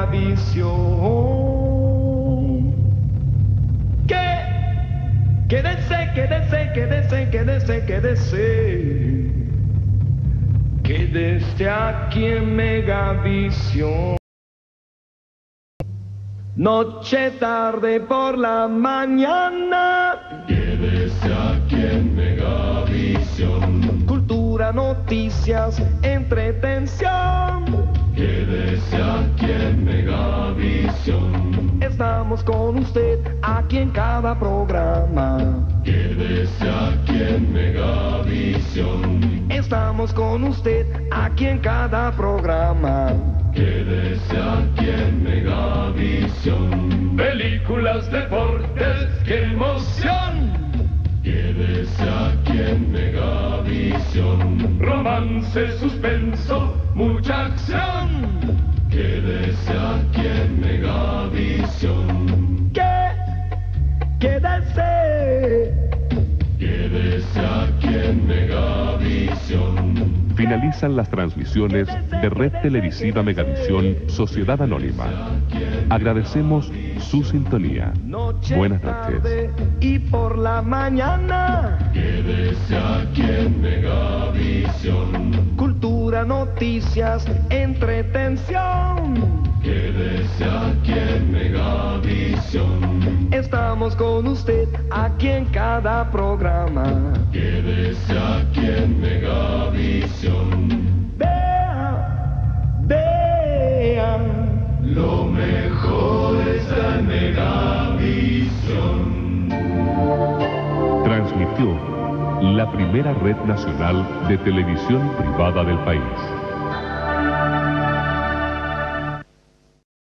Megavisión. Que, quédese, quédese, quédese, quédese, quédese. Quédese aquí en Megavisión. Noche, tarde, por la mañana. Quédese aquí en Megavisión. Cultura, noticias, entretención. Quédese aquí Megavisión. Estamos con usted aquí en cada programa. Quédese aquí en Megavisión. Estamos con usted aquí en cada programa. Quédese aquí en Megavisión. Películas, deportes, qué emoción. Quédese aquí en Megavisión. Romance, suspenso, mucha acción. Finalizan las transmisiones de Red Televisiva Megavisión Sociedad Anónima. Agradecemos su sintonía. Noche, Buenas noches. tarde y por la mañana. Quédese aquí en Megavisión. Cultura, noticias, entretención. Quédese aquí en Megavisión. Estamos con usted aquí en cada programa. Quédese aquí en Megavisión. Vea, vea. Lo mejor está en Megavisión. Transmitió la primera red nacional de televisión privada del país.